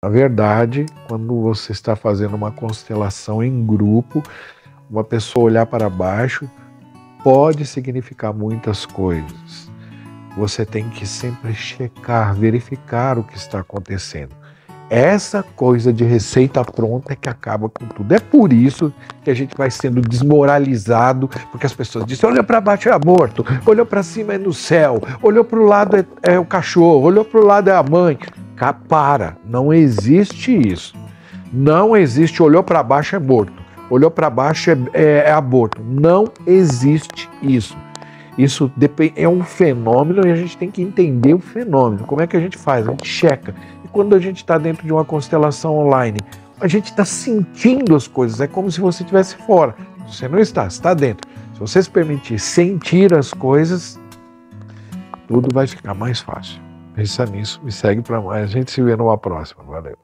Na verdade, quando você está fazendo uma constelação em grupo, uma pessoa olhar para baixo pode significar muitas coisas. Você tem que sempre checar, verificar o que está acontecendo. Essa coisa de receita pronta é que acaba com tudo. É por isso que a gente vai sendo desmoralizado, porque as pessoas dizem: olha para baixo é morto, olhou para cima é no céu, olhou para o lado é, é, o cachorro, olhou para o lado é a mãe. Para, não existe isso. Não existe olhou para baixo é morto, olhou para baixo é, é, é aborto. Não existe isso. Isso é um fenômeno e a gente tem que entender o fenômeno. Como é que a gente faz? A gente checa quando a gente está dentro de uma constelação online, a gente está sentindo as coisas, é como se você estivesse fora. Você não está, está dentro. Se você se permitir sentir as coisas, tudo vai ficar mais fácil. Pensa nisso e segue para mais. A gente se vê numa próxima. Valeu.